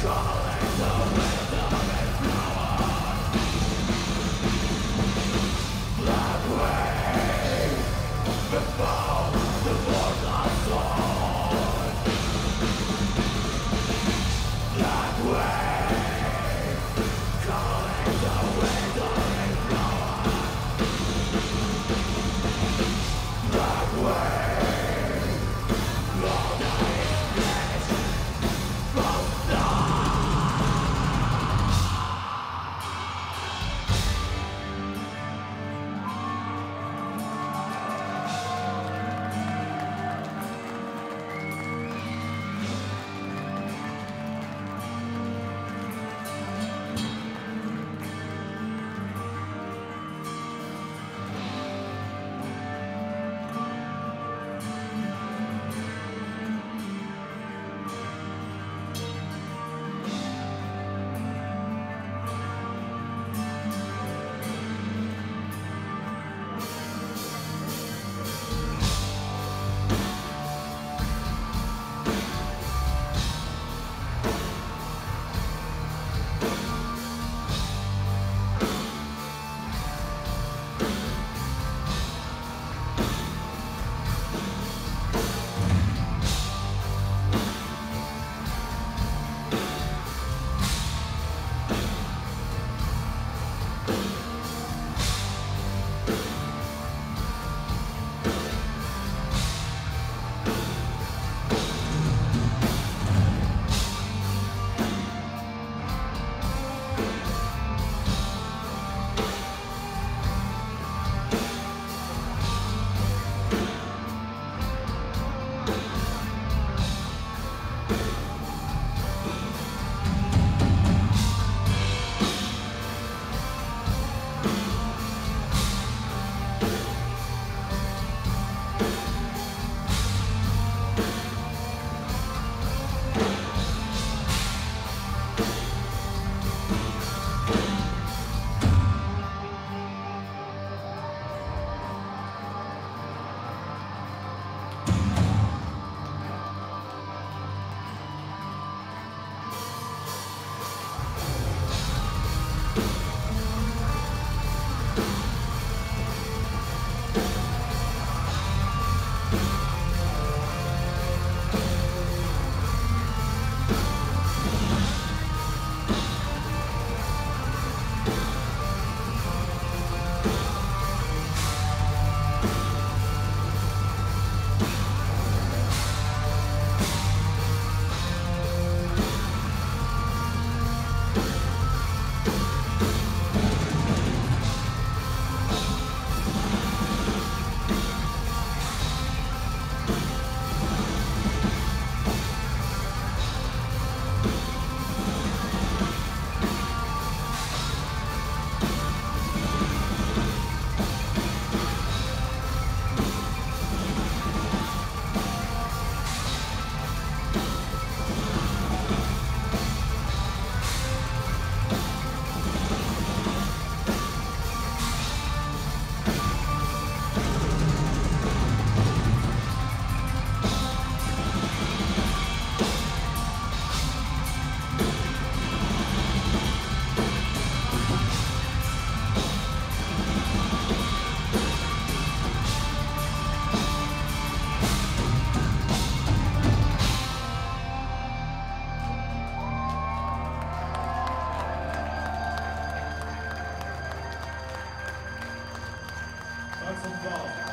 Dominator. involved.